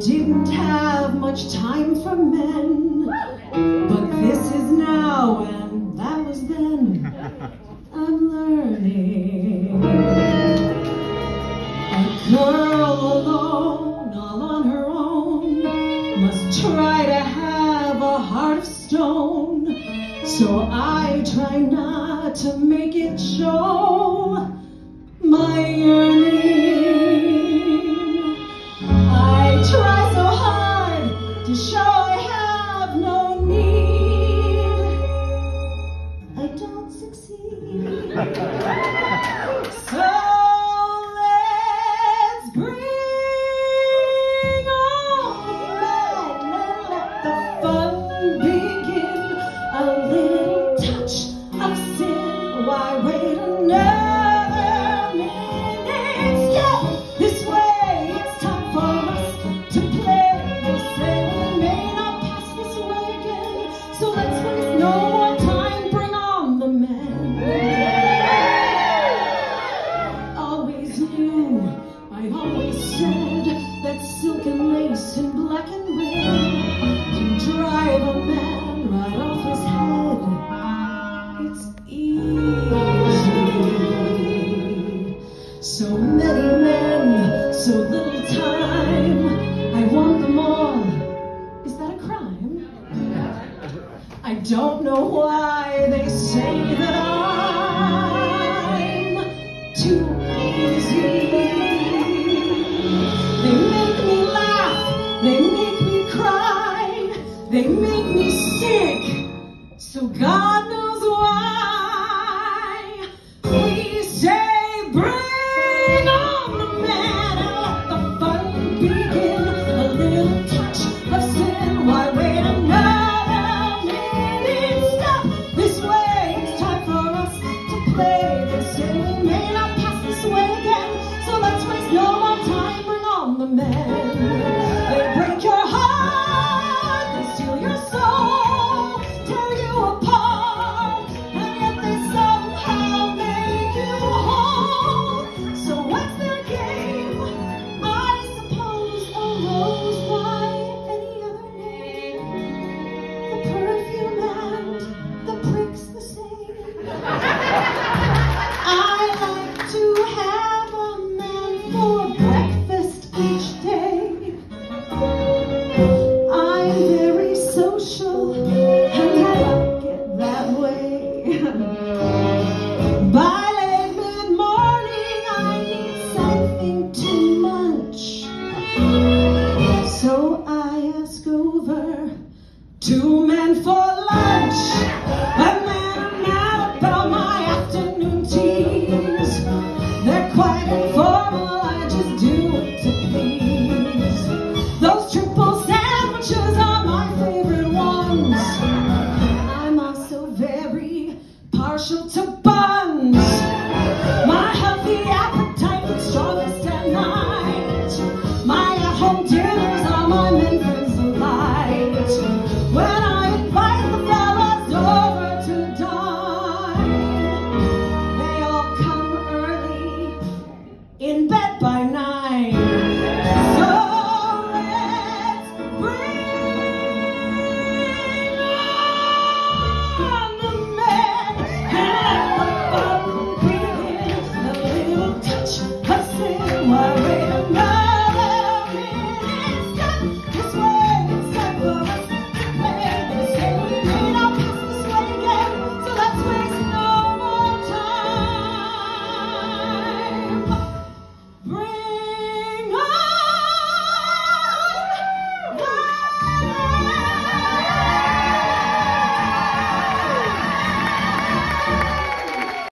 didn't have much time for men, but this is now and that was then. I'm learning. A girl alone, all on her own, must try to have a heart of stone. So I try not to make it show my yearning. name. don't know why they say that I'm too easy. They make me laugh, they make me cry, they make me sick. So God Yo! Two men for lunch, a man out about my afternoon teas. They're quite informal, I just do it to please. Those triple sandwiches are my favorite ones. I'm also very partial to